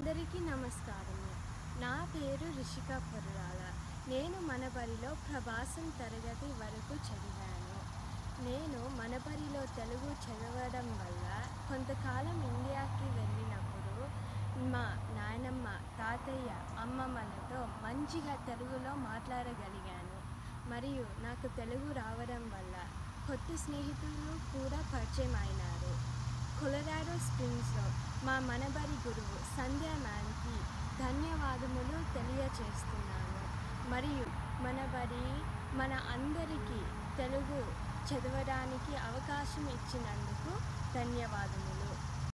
అందరికీ నమస్కారము. నా పేరు రిషిక పుర్రాల. నేను మనబరిలో ప్రభాసం తరగతి వరకు చదివాను. నేను మనబరిలో తెలుగు చదవడం వల్ల కొంతకాలం ఇండియాకి వెళ్ళినప్పుడు మా నాయనమ్మ తాతయ్య అమ్మమ్మలతో మంచిగా తెలుగులో మాట్లాడగలిగాను. మరియు నాకు తెలుగు రావడం వల్ల కొత్త స్నేహితులు కూడా పరిచయం అయినారు కొలరాడో స్ప్రింగ్స్లో మా మనబరి గురువు సంధ్యా మ్యామ్కి ధన్యవాదములు తెలియచేస్తున్నాను. మరియు మన బడి మన అందరికీ తెలుగు చదవడానికి అవకాశం ఇచ్చినందుకు ధన్యవాదములు.